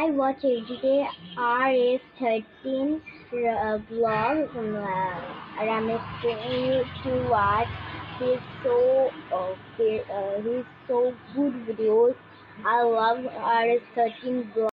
I watch every day RS13 uh, vlog. from uh, Ramesh to, to watch. He's so uh, uh, he's so good videos. I love RS13 vlog.